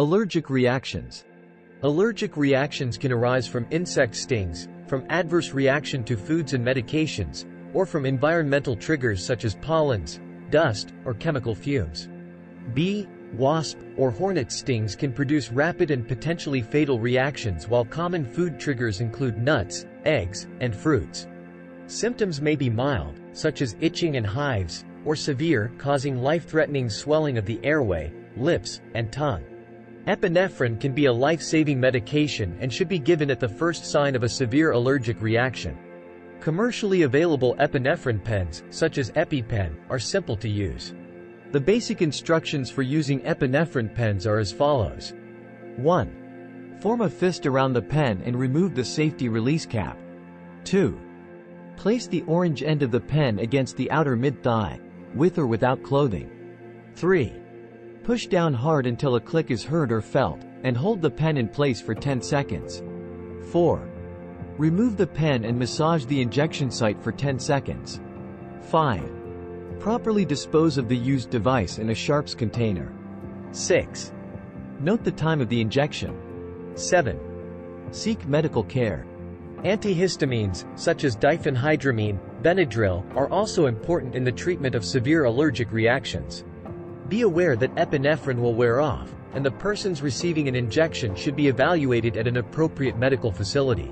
Allergic reactions. Allergic reactions can arise from insect stings, from adverse reaction to foods and medications, or from environmental triggers such as pollens, dust, or chemical fumes. Bee, wasp, or hornet stings can produce rapid and potentially fatal reactions while common food triggers include nuts, eggs, and fruits. Symptoms may be mild, such as itching and hives, or severe, causing life-threatening swelling of the airway, lips, and tongue. Epinephrine can be a life-saving medication and should be given at the first sign of a severe allergic reaction. Commercially available epinephrine pens, such as EpiPen, are simple to use. The basic instructions for using epinephrine pens are as follows. 1. Form a fist around the pen and remove the safety release cap. 2. Place the orange end of the pen against the outer mid-thigh, with or without clothing. 3. Push down hard until a click is heard or felt, and hold the pen in place for 10 seconds. 4. Remove the pen and massage the injection site for 10 seconds. 5. Properly dispose of the used device in a sharps container. 6. Note the time of the injection. 7. Seek medical care. Antihistamines, such as diphenhydramine, Benadryl, are also important in the treatment of severe allergic reactions. Be aware that epinephrine will wear off, and the persons receiving an injection should be evaluated at an appropriate medical facility.